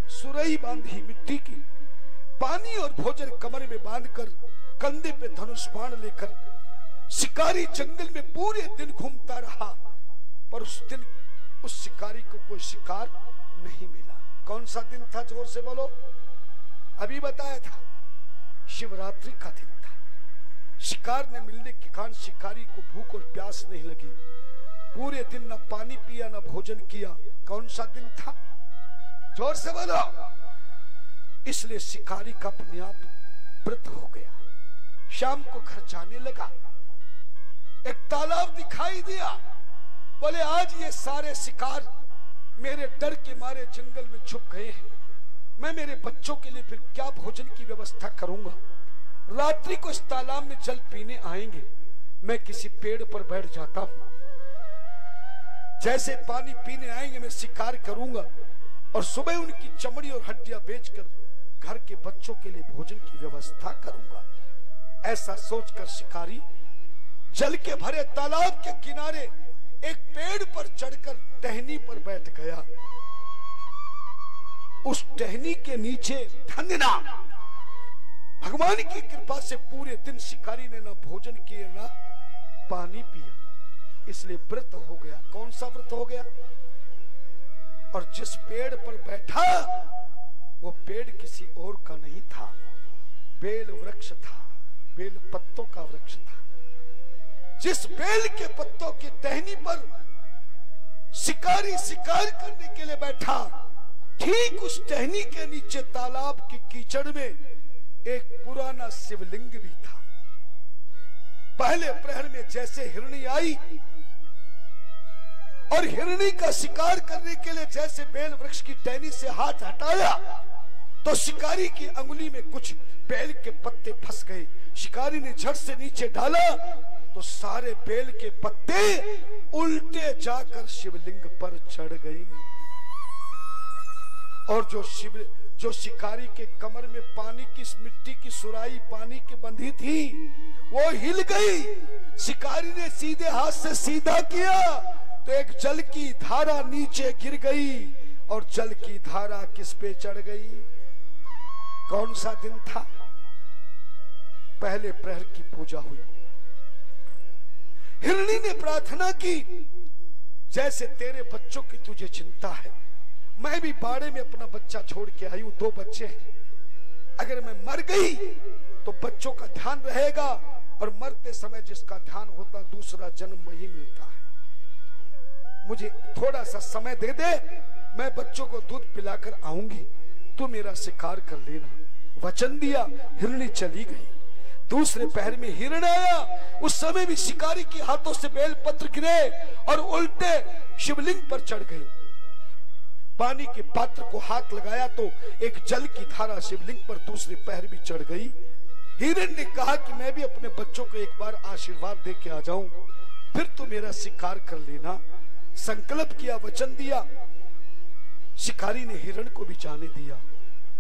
सुरई बांधी मिट्टी की, पानी और भोजन कमर में बांधकर, कंधे पे धनुष बाण लेकर, शिकारी जंगल में पूरे दिन घूमता रहा, पर उस दिन उस शिकारी को कोई शिकार नहीं मिला। कौन सा दिन था, ज़ोर से बोलो? अभी बताया था, शिवरात्रि का दिन था। शिकार ने मिलने के कारण शिकारी को भूख और प्यास नहीं लगी। पूरे दिन न पानी पिया, न भोजन किया। कौन सा दिन था? ज़ोर से बोलो। इसलिए शिकारी का अपने आप व्रत हो गया। शाम को घर जाने लगा। एक तालाब दिखाई दिया। बोले, आज ये सारे शिकार मेरे डर के मारे जंगल में छुप गए हैं। मैं मेरे बच्चों के लिए फिर क्या भोजन की व्यवस्था करूँगा? रात्रि को इस तालाब में जल पीने आएँगे। मैं किसी पेड़ पर बैठ जाता हूँ। जैसे पानी पीने आएँगे, मैं शिकार करूँगा। और सुबह उनकी चमड़ी और हड्डियाँ बेचकर घर के बच्चों के लिए भोजन की व्यवस्था करूँगा। ऐसा सोचकर शिकारी जल के भरे तालाब के किनारे एक पेड़ पर चढ़कर टहनी पर बैठ गया। उस टहनी के नीचे धन्यना भगवान की कृपा से पूरे दिन शिकारी ने ना भोजन किया, ना पानी पिया। इसलिए व्रत हो गया। कौन सा व्रत हो गया? और जिस पेड़ पर बैठा, वो पेड़ किसी और का नहीं था। बेल वृक्ष था, बेल पत्तों का वृक्ष था। जिस बेल के पत्तों की टहनी पर शिकारी शिकार करने के लिए बैठा, ठीक उस टहनी के नीचे तालाब की कीचड़ में एक पुराना शिवलिंग भी था। पहले प्रहर में जैसे हिरणी आई और हिरणी का शिकार करने के लिए जैसे बेल वृक्ष की टहनी से हाथ हटाया तो शिकारी की अंगुली में कुछ बेल के पत्ते फंस गए। शिकारी ने झट से नीचे डाला तो सारे बेल के पत्ते उल्टे जाकर शिवलिंग पर चढ़ गई और जो शिव, जो शिकारी के कमर में पानी की, मिट्टी की सुराई पानी की बंधी थी, वो हिल गई। शिकारी ने सीधे हाथ से सीधा किया तो एक जल की धारा नीचे गिर गई और जल की धारा किस पे चढ़ गई? कौन सा दिन था? पहले प्रहर की पूजा हुई। हिरणी ने प्रार्थना की, जैसे तेरे बच्चों की तुझे चिंता है, मैं भी बाड़े में अपना बच्चा छोड़ के आई हूँ दो बच्चे हैं। अगर मैं मर गई तो बच्चों का ध्यान रहेगा और मरते समय जिसका ध्यान होता दूसरा जन्म वही मिलता है। मुझे थोड़ा सा समय दे दे, मैं बच्चों को दूध पिलाकर आऊँगी। तू मेरा शिकार कर लेना। वचन दिया, हिरणी चली गई। दूसरे पहर में हिरण आया। उस समय भी शिकारी के हाथों से बेल पत्र गिरे और उल्टे शिवलिंग पर चढ़ गए। पानी के पात्र को हाथ लगाया तो एक जल की धारा शिवलिंग पर दूसरे पहर भी चढ़ गई। हिरण ने कहा कि मैं भी अपने बच्चों को एक बार आशीर्वाद दे के आ जाऊँ। फिर तू मेरा शिकार कर लेना। संकल्प किया, वचन दिया। शिकारी ने हिरण को भी जाने दिया।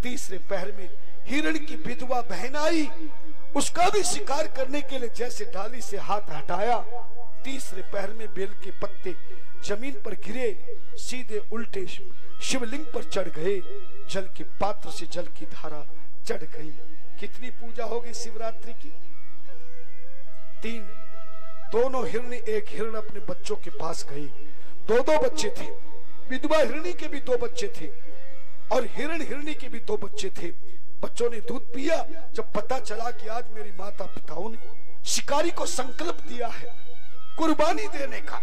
तीसरे पहर में हिरण की विधवा बहन आई। उसका भी शिकार करने के लिए जैसे डाली से हाथ हटाया। तीसरे पहर में बेल के पत्ते ज़मीन पर गिरे। सीधे उल्टे शिवलिंग पर चढ़ गए। जल के पात्र से जल की धारा चढ़ गई। कितनी पूजा होगी शिवरात्रि की? तीन। दोनों हिरणी एक हिरण अपने बच्चों के पास गई दो दो बच्चे थे। विधवा हिरणी के भी दो बच्चे थे और हिरण हिरणी के भी दो बच्चे थे। बच्चों ने दूध पिया। जब पता चला कि आज मेरी माता पिताओं ने शिकारी को संकल्प दिया है कुर्बानी देने का,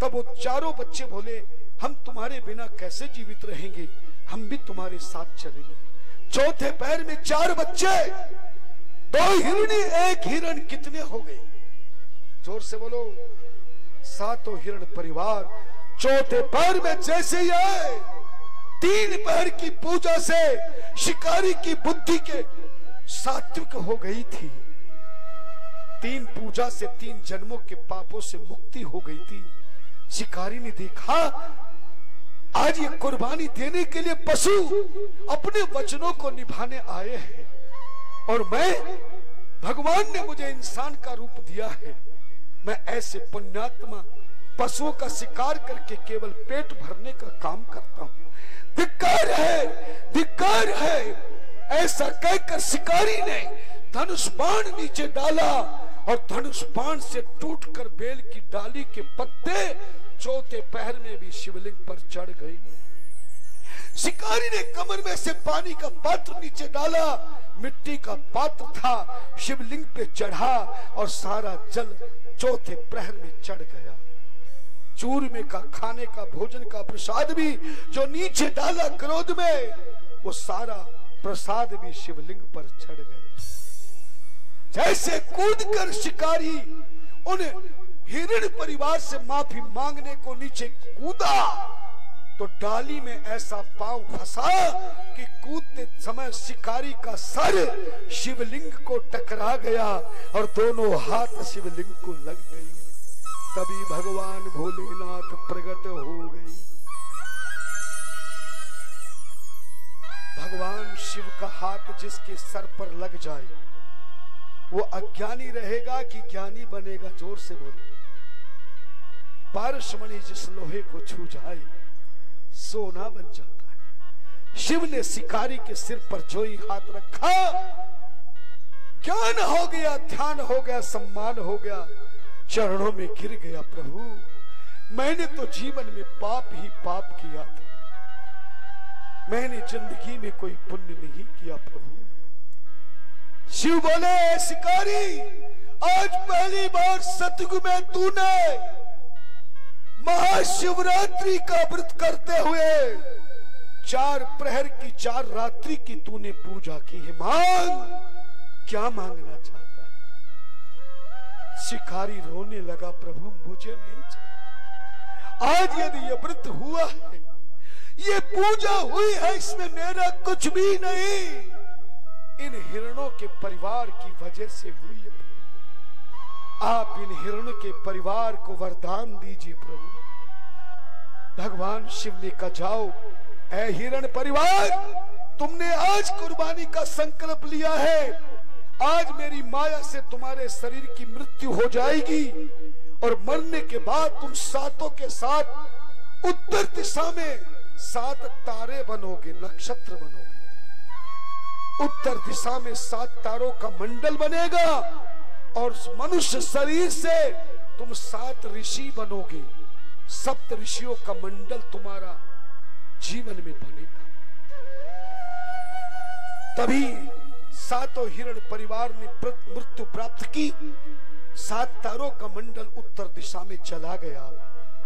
तब वो चारों बच्चे बोले, हम तुम्हारे बिना कैसे जीवित रहेंगे? हम भी तुम्हारे साथ चलेंगे। चौथे पैर में चार बच्चे, दो हिरणी, एक हिरण कितने हो गए? ज़ोर से बोलो सातों हिरण परिवार, चौथे पैर में जैसे ही आए, तीन पैर की पूजा से शिकारी की बुद्धि के सात्विक हो गई थी। तीन पूजा से तीन जन्मों के पापों से मुक्ति हो गई थी। शिकारी ने देखा, आज ये कुर्बानी देने के लिए पशु अपने वचनों को निभाने आए हैं। और मैं, भगवान ने मुझे इंसान का रूप दिया है। मैं ऐसे पुण्यात्मा, पशुओं का शिकार करके केवल पेट भरने का काम करता हूँ। धिक्कार है धिक्कार है। ऐसा कहकर शिकारी ने धनुष बाण नीचे डाला और धनुष बाण से टूटकर बेल की डाली के पत्ते चौथे पहर में भी शिवलिंग पर चढ़ गई। शिकारी ने कमर में से पानी का पात्र नीचे डाला। मिट्टी का पात्र था, शिवलिंग पे चढ़ा और सारा जल चौथे प्रहर में चढ़ गया। चूरमे का, खाने का, भोजन का, प्रसाद भी, जो नीचे डाला क्रोध में, वो सारा प्रसाद भी शिवलिंग पर चढ़ गए जैसे कूद कर शिकारी उन हिरण परिवार से माफ़ी मांगने को नीचे कूदा तो डाली में ऐसा पाँव फंसा कि कूदते समय शिकारी का सर शिवलिंग को टकरा गया और दोनों हाथ शिवलिंग को लग गई। तभी भगवान भोलेनाथ प्रकट हो गई भगवान शिव का हाथ जिसके सर पर लग जाए, वो अज्ञानी रहेगा कि ज्ञानी बनेगा, ज़ोर से बोलो। पारसमणि जिस लोहे को छू जाए सोना बन जाता है। शिव ने शिकारी के सिर पर जो ही हाथ रखा। ज्ञान हो गया, ध्यान हो गया, सम्मान हो गया। चरणों में गिर गया प्रभु। मैंने तो जीवन में पाप ही पाप किया था। मैंने ज़िंदगी में कोई पुण्य नहीं किया प्रभु। शिव बोले, शिकारी, आज पहली बार सतयुग में तूने महाशिवरात्रि का व्रत करते हुए चार प्रहर की चार रात्रि की तूने पूजा की है। मांग! क्या मांगना चाहता है? शिकारी रोने लगा, प्रभु, मुझे नहीं चाहिए। आज यदि यह व्रत हुआ है, ये पूजा हुई है, इसमें मेरा कुछ भी नहीं। इन हिरणों के परिवार की वजह से हुई है आप इन हिरण के परिवार को वरदान दीजिए प्रभु। भगवान शिव ने कहा, जाओ, ऐ हिरण परिवार, तुमने आज कुर्बानी का संकल्प लिया है। आज मेरी माया से तुम्हारे शरीर की मृत्यु हो जाएगी और मरने के बाद तुम सातों के साथ उत्तर दिशा में सात तारे बनोगे, नक्षत्र बनोगे। उत्तर दिशा में सात तारों का मंडल बनेगा और मनुष्य शरीर से तुम सात ऋषि बनोगे। सप्त ऋषियों का मंडल तुम्हारा जीवन में बनेगा। तभी सातों हिरण परिवार ने मृत्यु प्राप्त की। सात तारों का मंडल उत्तर दिशा में चला गया,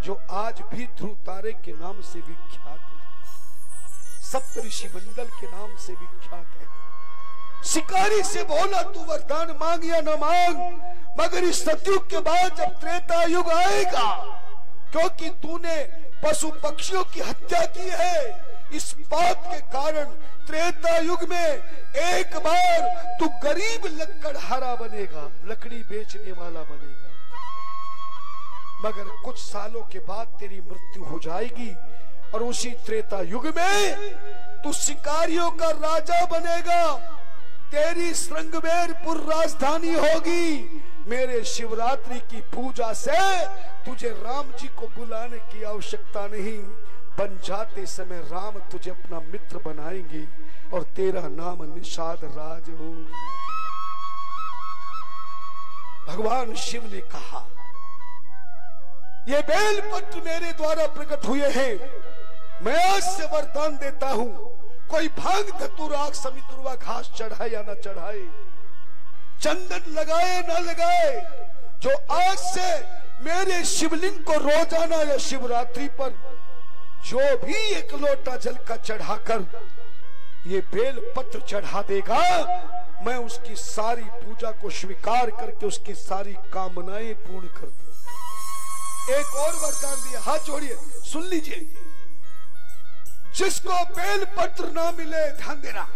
जो आज भी ध्रुव तारे के नाम से विख्यात है। सप्त ऋषि मंडल के नाम से विख्यात है। शिकारी से बोला, तू वरदान मांग या न मांग? मगर इस सतयुग के बाद जब त्रेता युग आएगा, क्योंकि तूने पशु पक्षियों की हत्या की है, इस बात के कारण त्रेता युग में एक बार तू गरीब लकड़हारा बनेगा, लकड़ी बेचने वाला बनेगा। मगर कुछ सालों के बाद तेरी मृत्यु हो जाएगी, और उसी त्रेता युग में तू शिकारियों का राजा बनेगा। तेरी श्रृंगवेरपुर राजधानी होगी। मेरे शिवरात्रि की पूजा से तुझे राम जी को बुलाने की आवश्यकता नहीं। बन जाते समय राम तुझे अपना मित्र बनाएँगे और तेरा नाम निषाद राज हो। भगवान शिव ने कहा, ये बेलपत्र मेरे द्वारा प्रकट हुए हैं। मैं आज से वरदान देता हूँ। कोई भाँग धतुर आग समितुरवा घास चढ़ाए या ना चढ़ाए। चंदन लगाए ना लगाए, जो आज से मेरे शिवलिंग को रोज़ाना या शिवरात्रि पर जो भी एक लोटा जल का चढ़ाकर ये बेल पत्र चढ़ा देगा, मैं उसकी सारी पूजा को स्वीकार करके उसकी सारी कामनाएँ पूर्ण कर दू एक और वरदान दिया हाथ जोड़िए, सुन लीजिए। जिसको बेल पत्र ना मिले, ध्यान देना।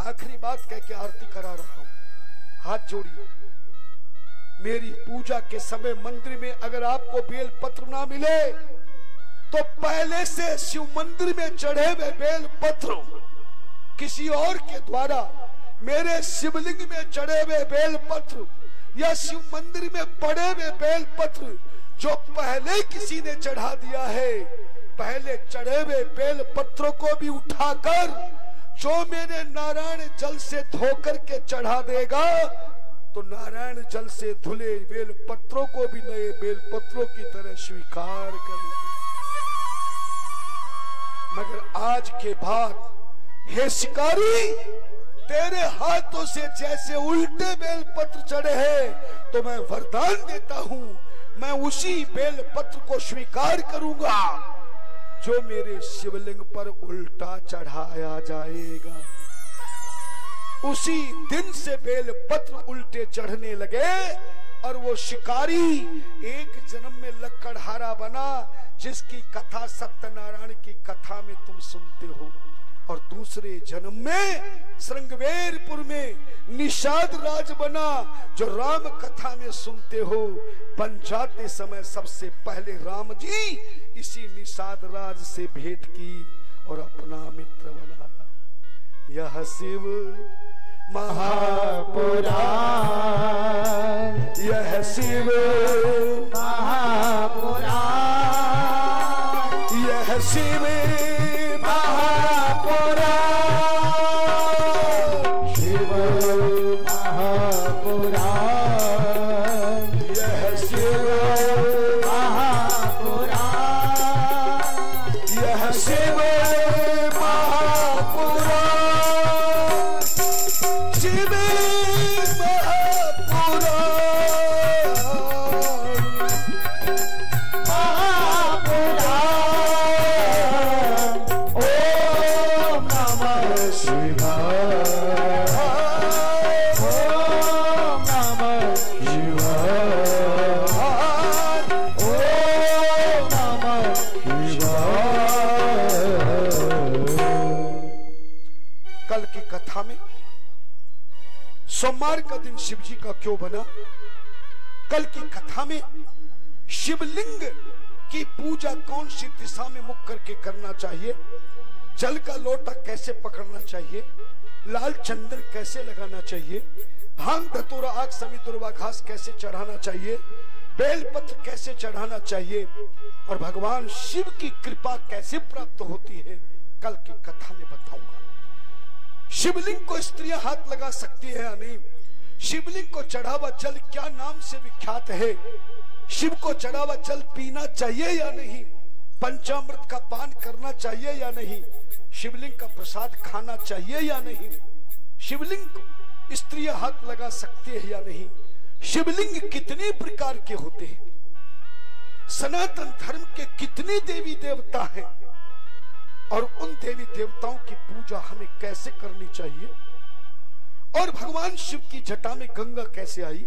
आखिरी बात कह के आरती करा रहा हूँ। हाथ जोड़िए। मेरी पूजा के समय मंदिर में अगर आपको बेल पत्र ना मिले तो पहले से शिव मंदिर में चढ़े हुए बेल पत्र किसी और के द्वारा मेरे शिवलिंग में चढ़े हुए बेल पत्र या शिव मंदिर में पड़े हुए बेल पत्र जो पहले किसी ने चढ़ा दिया है पहले चढ़े हुए बेल पत्रों को भी उठाकर, जो मेरे नारायण जल से धोकर के चढ़ा देगा तो नारायण जल से धुले बेल पत्रों को भी नए बेल पत्रों की तरह स्वीकार कर मगर आज के बाद, हे शिकारी, तेरे हाथों से जैसे उल्टे बेल पत्र चढ़े हैं तो मैं वरदान देता हूँ, मैं उसी बेल पत्र को स्वीकार करूँगा। जो मेरे शिवलिंग पर उल्टा चढ़ाया जाएगा, उसी दिन से बेल पत्र उल्टे चढ़ने लगे और वो शिकारी एक जन्म में लकड़हारा बना जिसकी कथा सत्यनारायण की कथा में तुम सुनते हो। और दूसरे जन्म में श्रृंगवेरपुर में निषाद राज बना, जो राम कथा में सुनते हो। बन जाते समय सबसे पहले राम जी इसी निषाद राज से भेंट की और अपना मित्र बनाया यह शिव महापुराण। यह शिव महापुराण। यह शिव शिव जी का क्यों बना? कल की कथा में शिवलिंग की पूजा कौन सी दिशा में मुख करके करना चाहिए? जल का लोटा कैसे पकड़ना चाहिए? लाल चंदन कैसे लगाना चाहिए? भाँग, धतुरा, आग, समी, दुर्वा, घास कैसे चढ़ाना चाहिए? बेलपत्र कैसे चढ़ाना चाहिए? और भगवान शिव की कृपा कैसे प्राप्त होती है? कल की कथा में बताऊँगा। शिवलिंग को स्त्रियाँ हाथ लगा सकती है या नहीं? शिवलिंग को चढ़ावा जल क्या नाम से विख्यात है? शिव को चढ़ावा जल पीना चाहिए या नहीं? पंचामृत का पान करना चाहिए या नहीं? शिवलिंग का प्रसाद खाना चाहिए या नहीं? शिवलिंग को स्त्रियाँ हाथ लगा सकती है या नहीं? शिवलिंग कितने प्रकार के होते हैं? सनातन धर्म के कितने देवी देवता हैं? और उन देवी देवताओं की पूजा हमें कैसे करनी चाहिए? और भगवान शिव की जटा में गंगा कैसे आई?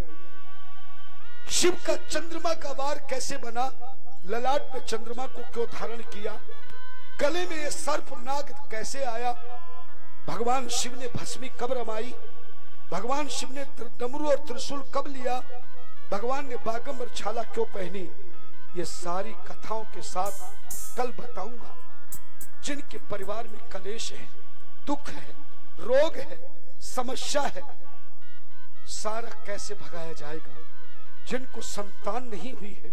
शिव का चंद्रमा का वार कैसे बना? ललाट पे चंद्रमा को क्यों धारण किया? गले में ये सर्प नाग कैसे आया? भगवान शिव ने भस्मी कब रमाई? भगवान शिव ने डमरू और त्रिशूल कब लिया? भगवान ने बागंबर छाला क्यों पहनी? ये सारी कथाओं के साथ कल बताऊँगा। जिनके परिवार में कलेश है, दुख है, रोग है समस्या है। सारा कैसे भगाया जाएगा? जिनको संतान नहीं हुई है,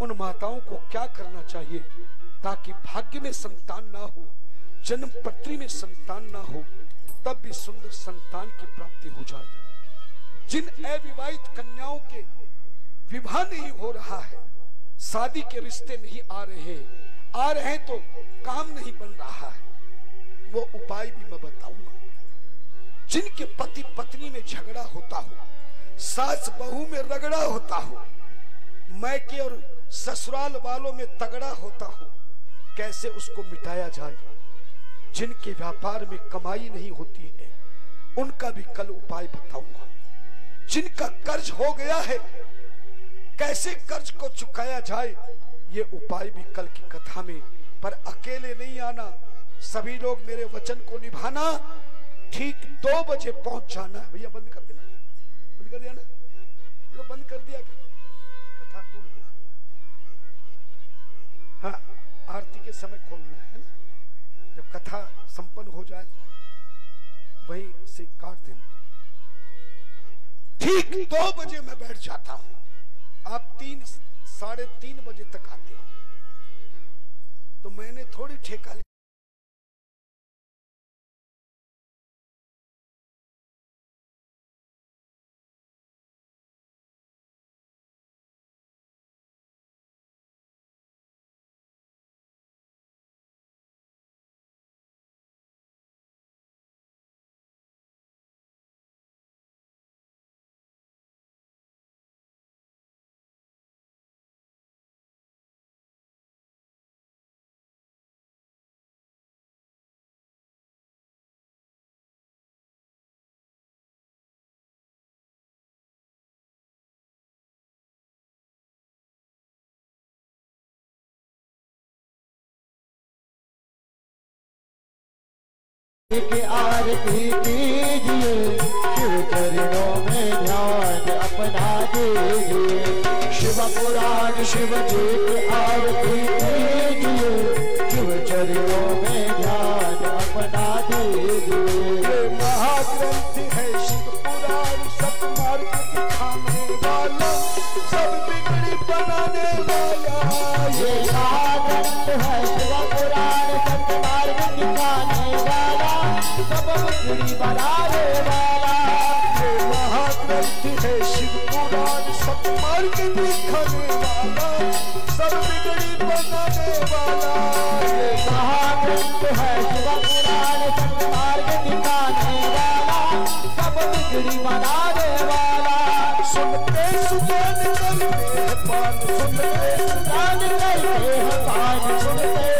उन माताओं को क्या करना चाहिए ताकि भाग्य में संतान ना हो, जन्म पत्री में संतान ना हो, तब भी सुंदर संतान की प्राप्ति हो जाए। जिन अविवाहित कन्याओं के विवाह नहीं हो रहा है, शादी के रिश्ते नहीं आ रहे आ रहे तो काम नहीं बन रहा है। वो उपाय भी मैं बताऊँगा। जिनके पति पत्नी में झगड़ा होता हो, सास बहू में रगड़ा होता हो, मैके और ससुराल वालों में तगड़ा होता हो, कैसे उसको मिटाया जाए? जिनके व्यापार में कमाई नहीं होती है, उनका भी कल उपाय बताऊँगा। जिनका कर्ज हो गया है, कैसे कर्ज को चुकाया जाए, ये उपाय भी कल की कथा में, पर अकेले नहीं आना। सभी लोग मेरे वचन को निभाना ठीक दो बजे पहुँच जाना है। भैया, बंद कर देना। बंद कर दिया ना? तो बंद कर दिया कथा पूर्ण हो हाँ आरती के समय खोलना है ना? जब कथा संपन्न हो जाए, वहीं से काट देना। ठीक दो बजे मैं बैठ जाता हूँ। आप तीन, साढ़े तीन बजे तक आते हो। तो मैंने थोड़ी ठेका लिया की आरती कीजिए शिव चरणों में ध्यान अपना दीजिए। शिव पुराण शिव जी की सब बिगड़ी बनाने वाला ये महाग्रंथ है शिव पुराण सब मार्ग दिखाने वाला सब बिगड़ी बनाने वाला ये महाग्रंथ है। शिव पुराण सतमार्ग दिखाने वाला सब बिगड़ी बनाने वाला सुनते सुजान करते पान सुनते सुजान करते पान सुनते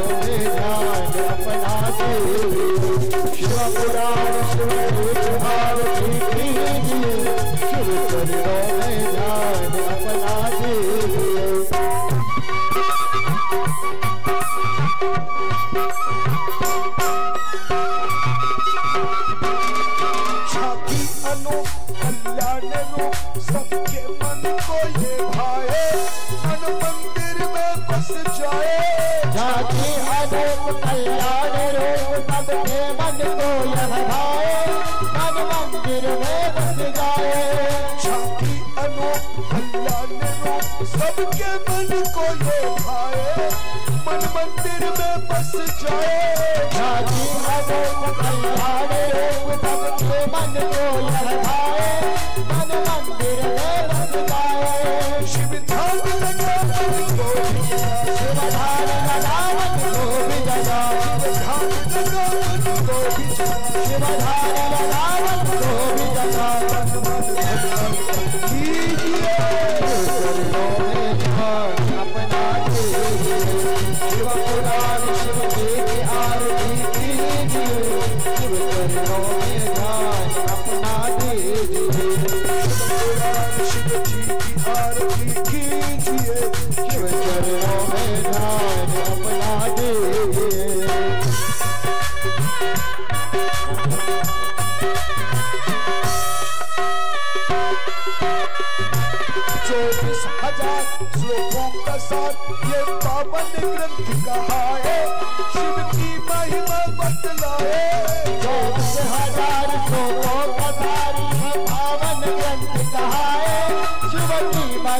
Hallelujah,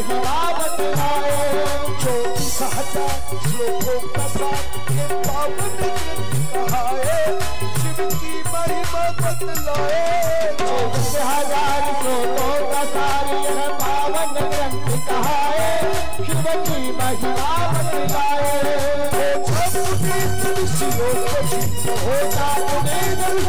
हिमावत आए जो सहजा, लोगों का साथ ये पावन कहाए शिव की महिमा बतलाए हज़ार लोगों का साथ यह पावन ग्रंथ कहाए शिव की महिमा बतलाए हो जाए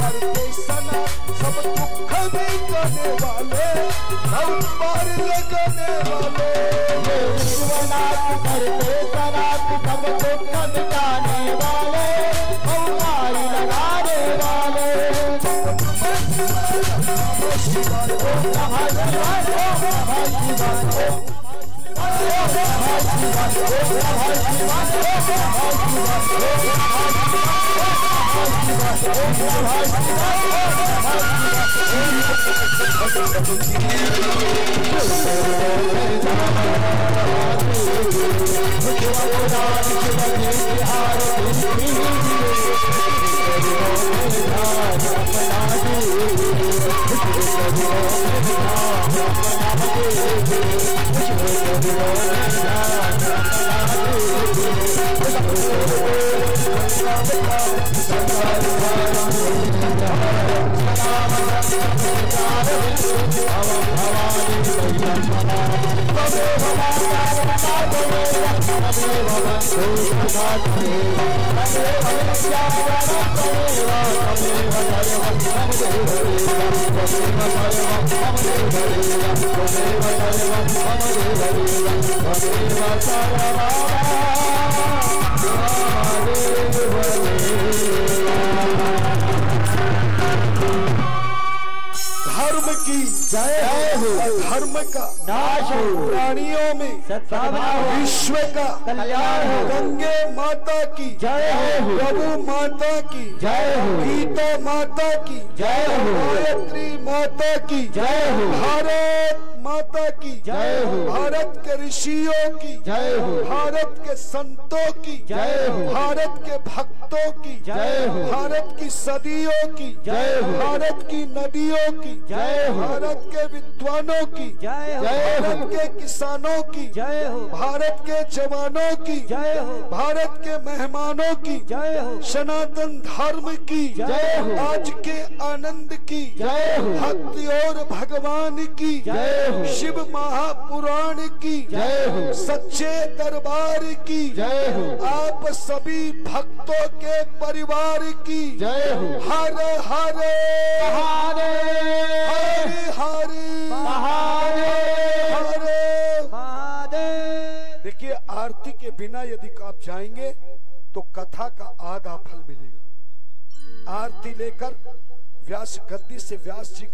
करते सनाथ सब दुख मिटाने वाले भगवान लगने वाले ये विश्वनाथ करके सनाथ सब दुख मिटाने वाले भगवान लगाने वाले शिवाय ओम नमः शिवाय ओम नमः शिवाय ओम I'm What you want to do? Hare धर्म की जय हो। धर्म का नाश हो। प्राणियों में सद्भावना हो। विश्व का कल्याण हो। गंगे माता की जय हो। प्रभु माता की जय हो। गीता माता की जय हो। गायत्री माता की जय हो। भारत माता की जय हो भारत के ऋषियों की जय हो भारत के संतों की जय हो भारत के भक्तों की जय हो भारत की सदियों की जय हो भारत की नदियों की जय हो भारत के विद्वानों की जय हो भारत के किसानों की जय हो भारत के जवानों की जय हो भारत के मेहमानों की जय हो सनातन धर्म की जय हो आज के आनंद की जय हो भक्ति और भगवान की जय हो शिव महापुराण की जय हो। सच्चे दरबार की जय हो। आप सभी भक्तों के परिवार की जय हो। हर हर। हरि हरि। हरे। महादेव देखिए आरती के बिना यदि आप जाएँगे तो कथा का आधा फल मिलेगा। आरती लेकर व्यास गद्दी से व्यास जी